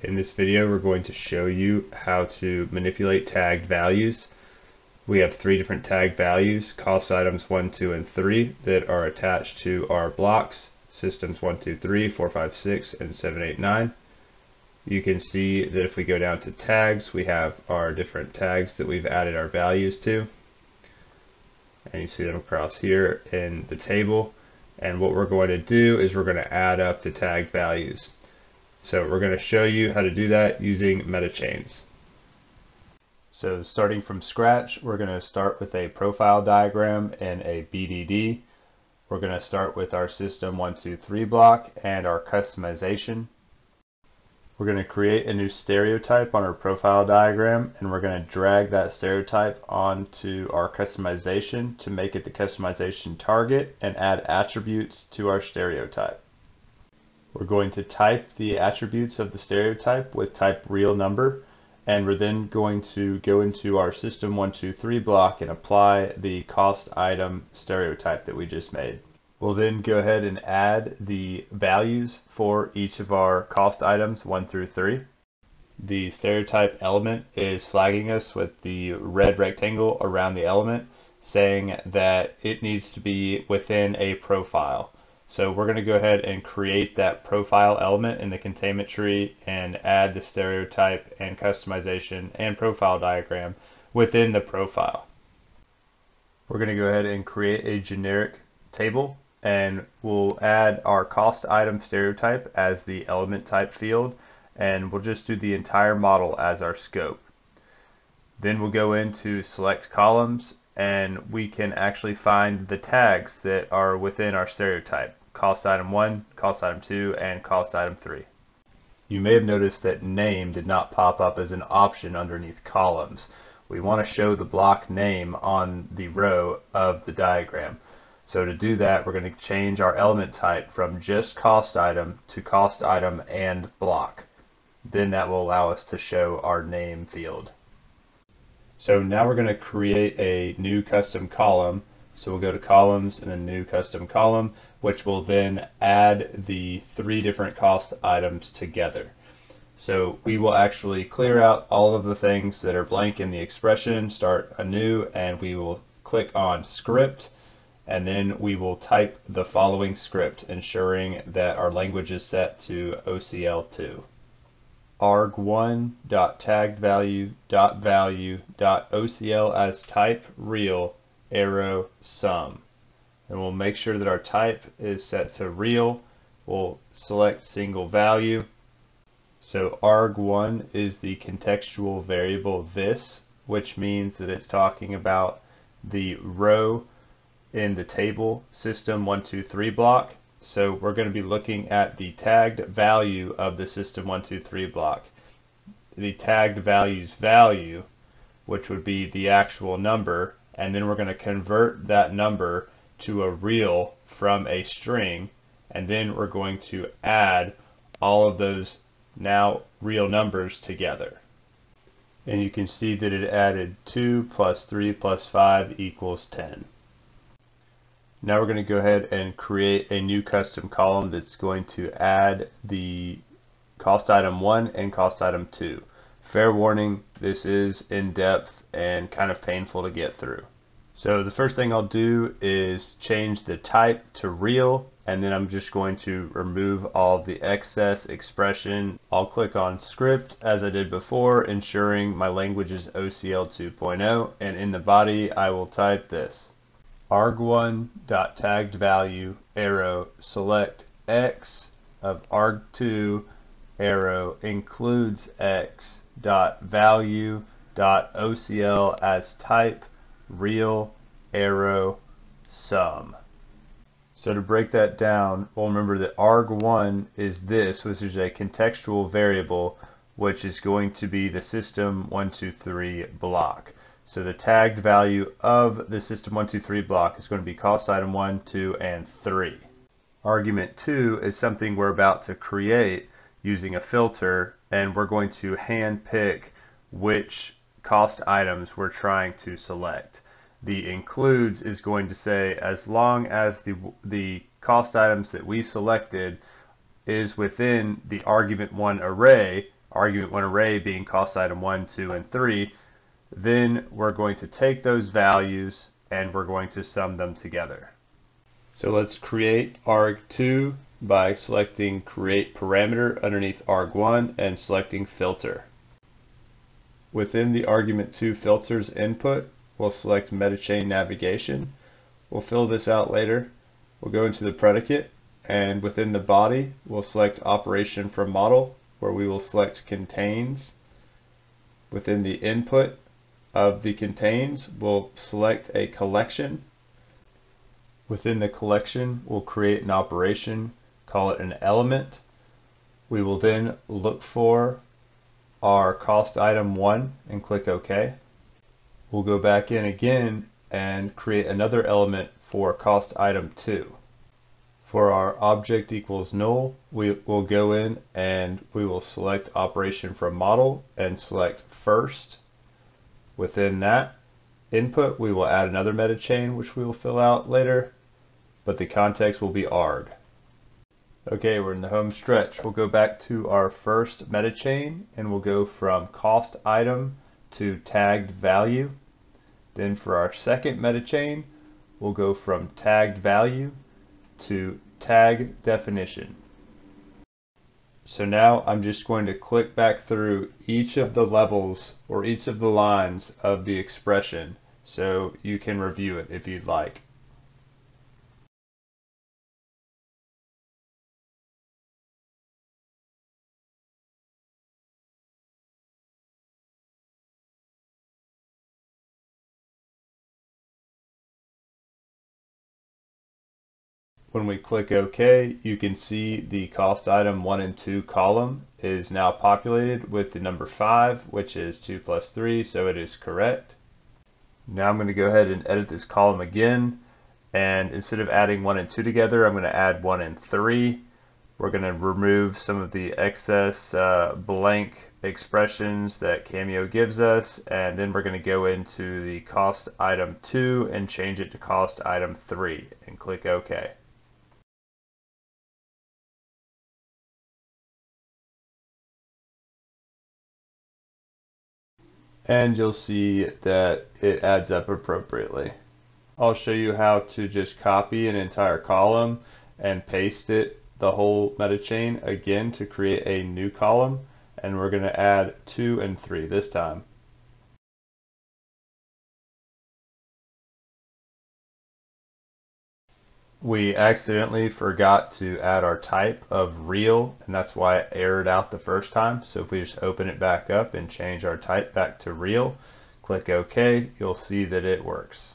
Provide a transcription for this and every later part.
In this video we're going to show you how to manipulate tagged values. We have three different tagged values, cost items 1, 2, and 3 that are attached to our blocks, systems 1, 2, 3, 4, 5, 6, and 7, 8, 9. You can see that if we go down to tags, we have our different tags that we've added our values to. And you see them across here in the table. And what we're going to do is we're going to add up the tagged values. So we're going to show you how to do that using metachains. So starting from scratch, we're going to start with a profile diagram and a BDD. We're going to start with our system 123 block and our customization. We're going to create a new stereotype on our profile diagram and we're going to drag that stereotype onto our customization to make it the customization target and add attributes to our stereotype. We're going to type the attributes of the stereotype with type real number and we're then going to go into our system 123 block and apply the cost item stereotype that we just made. We'll then go ahead and add the values for each of our cost items 1 through 3. The stereotype element is flagging us with the red rectangle around the element saying that it needs to be within a profile. So we're going to go ahead and create that profile element in the containment tree and add the stereotype and customization and profile diagram within the profile. We're going to go ahead and create a generic table and we'll add our cost item stereotype as the element type field and we'll just do the entire model as our scope. Then we'll go into select columns and we can actually find the tags that are within our stereotype cost item 1, cost item 2, and cost item 3. You may have noticed that name did not pop up as an option underneath columns. We want to show the block name on the row of the diagram. So to do that, we're going to change our element type from just cost item to cost item and block. Then that will allow us to show our name field. So now we're going to create a new custom column. So we'll go to columns and a new custom column which will then add the three different cost items together. So we will actually clear out all of the things that are blank in the expression, start anew, and we will click on script, and then we will type the following script, ensuring that our language is set to OCL2. arg1.taggedvalue.value.ocl as type real arrow sum and we'll make sure that our type is set to real. We'll select single value. So arg1 is the contextual variable this, which means that it's talking about the row in the table system 123 block. So we're going to be looking at the tagged value of the system 123 block. The tagged value's value, which would be the actual number, and then we're going to convert that number to a real from a string and then we're going to add all of those now real numbers together. And you can see that it added 2 plus 3 plus 5 equals 10. Now we're going to go ahead and create a new custom column that's going to add the cost item 1 and cost item 2. Fair warning, this is in depth and kind of painful to get through. So the first thing I'll do is change the type to real and then I'm just going to remove all the excess expression. I'll click on script as I did before ensuring my language is OCL 2.0 and in the body I will type this arg1.taggedValue arrow select x of arg2 arrow includes x dot value dot OCL as type real, arrow, sum. So to break that down, we'll remember that arg1 is this, which is a contextual variable, which is going to be the system123 block. So the tagged value of the system123 block is going to be cost item 1, 2, and 3. Argument 2 is something we're about to create using a filter, and we're going to hand pick which cost items we're trying to select. The includes is going to say as long as the, the cost items that we selected is within the argument one array, argument one array being cost item one, two, and three, then we're going to take those values and we're going to sum them together. So let's create arg2 by selecting create parameter underneath arg1 and selecting filter. Within the argument 2 filters input, we'll select metachain navigation. We'll fill this out later. We'll go into the predicate and within the body, we'll select operation from model where we will select contains. Within the input of the contains, we'll select a collection. Within the collection, we'll create an operation, call it an element. We will then look for our cost item 1 and click OK. We'll go back in again and create another element for cost item 2. For our object equals null, we will go in and we will select operation from model and select first. Within that input, we will add another meta chain, which we will fill out later, but the context will be arg. Okay, we're in the home stretch. We'll go back to our first meta chain and we'll go from cost item to tagged value. Then for our second meta chain, we'll go from tagged value to tag definition. So now I'm just going to click back through each of the levels or each of the lines of the expression so you can review it if you'd like. When we click OK, you can see the cost item 1 and 2 column is now populated with the number 5, which is 2 plus 3, so it is correct. Now I'm going to go ahead and edit this column again, and instead of adding 1 and 2 together, I'm going to add 1 and 3. We're going to remove some of the excess uh, blank expressions that Cameo gives us, and then we're going to go into the cost item 2 and change it to cost item 3, and click OK. And you'll see that it adds up appropriately. I'll show you how to just copy an entire column and paste it the whole meta chain again to create a new column and we're going to add 2 and 3 this time. We accidentally forgot to add our type of real and that's why it errored out the first time. So if we just open it back up and change our type back to real click OK you'll see that it works.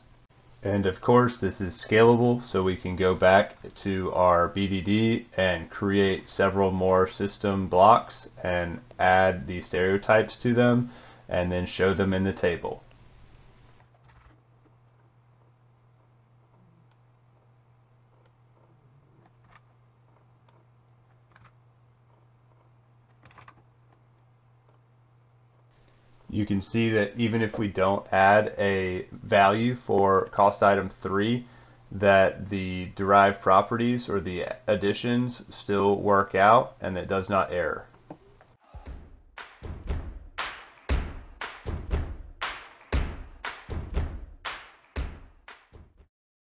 And of course this is scalable so we can go back to our BDD and create several more system blocks and add the stereotypes to them and then show them in the table you can see that even if we don't add a value for cost item 3, that the derived properties or the additions still work out and it does not error.